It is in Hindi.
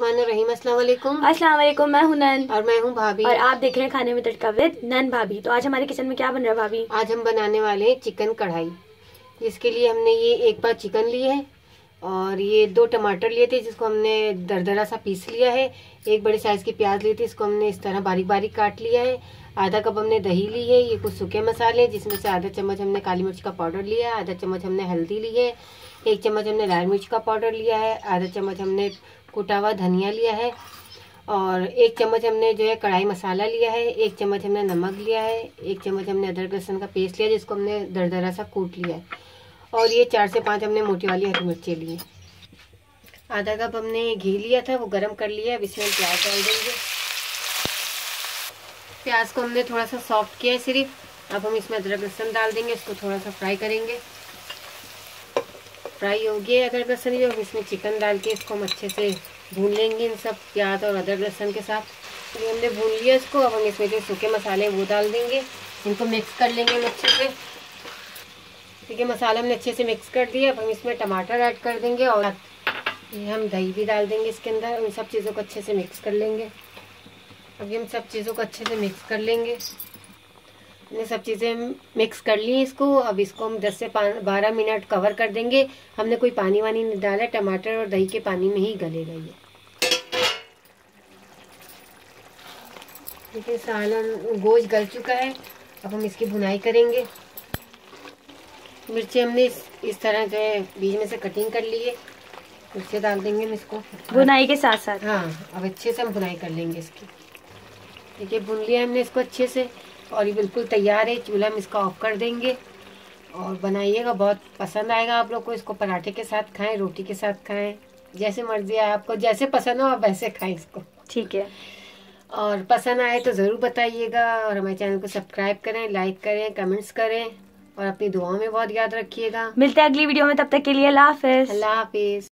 रहीम अस्सलाम वालेकुम। मैं हूँ नन। और मैं हूँ भाभी। और आप देख रहे हैं खाने में तड़का विद नन भाभी। तो आज हमारे किचन में क्या बन रहा है भाभी? आज हम बनाने वाले हैं चिकन कढ़ाई। जिसके लिए हमने ये एक बार चिकन लिए है। और ये दो टमाटर लिए थे जिसको हमने दरदरा सा पीस लिया है। एक बड़े साइज़ की प्याज ली थी, इसको हमने इस तरह बारीक बारीक काट लिया है। आधा कप हमने दही ली है, ये कुछ सूखे मसाले, जिसमें से आधा चम्मच हमने काली मिर्च का पाउडर लिया है, आधा चम्मच हमने हल्दी ली है, एक चम्मच हमने लाल मिर्च का पाउडर लिया है, आधा चम्मच हमने कुटा हुआ धनिया लिया है, और एक चम्मच हमने जो है कढ़ाई मसाला लिया है, एक चम्मच हमने नमक लिया है, एक चम्मच हमने अदरक लहसुन का पेस्ट लिया जिसको हमने दरदरा सा कूट लिया है। और ये चार से पाँच हमने मोटी वाली हरी मिर्ची ली आधा कप हमने घी लिया था, वो गर्म कर लिया अब इसमें प्याज डाल देंगे। प्याज को हमने थोड़ा सा सॉफ्ट किया है सिर्फ़। अब हम इसमें अदरक लहसुन डाल देंगे इसको थोड़ा सा फ्राई करेंगे। फ्राई हो गया अदरक लहसुन भी हम इसमें चिकन डाल के इसको हम अच्छे से भून लेंगे इन सब प्याज और अदरक लहसुन के साथ। तो हमने भून लिया इसको, अब हम इसमें जो सूखे मसाले वो डाल देंगे। इनको मिक्स कर लेंगे हम अच्छे से। ठीक है, मसाला हमने अच्छे से मिक्स कर दिया। अब हम इसमें टमाटर ऐड कर देंगे और ये हम दही भी डाल देंगे इसके अंदर। उन सब चीज़ों को अच्छे से मिक्स कर लेंगे। अभी हम सब चीज़ों को अच्छे से मिक्स कर लेंगे। हमने सब चीज़ें मिक्स कर ली इसको। अब इसको हम 10 से 12 मिनट कवर कर देंगे। हमने कोई पानी वानी नहीं डाला टमाटर और दही के पानी में ही गले गलेगा ये देखिए सालन गोश गल चुका है। अब हम इसकी भुनाई करेंगे। मिर्ची हमने इस, इस तरह जो है बीज में से कटिंग कर ली है। मिर्ची डाल देंगे हम इसको। बुनाई के साथ साथ? हाँ अब अच्छे से हम बुनाई कर लेंगे इसकी। देखिए बुन लिया हमने इसको अच्छे से और ये बिल्कुल तैयार है। चूल्हा हम इसका ऑफ़ कर देंगे। और बनाइएगा बहुत पसंद आएगा आप लोग को इसको। पराठे के साथ खाएँ रोटी के साथ खाएँ। जैसे मर्ज़ी आए आपको जैसे पसंद हो आप वैसे खाएँ इसको। ठीक है। और पसंद आए तो ज़रूर बताइएगा और हमारे चैनल को सब्सक्राइब करें लाइक करें कमेंट्स करें। और अपनी दुआओं में बहुत याद रखिएगा। मिलते हैं अगली वीडियो में तब तक के लिए अल्लाह हाफिज। अल्लाह हाफिज़।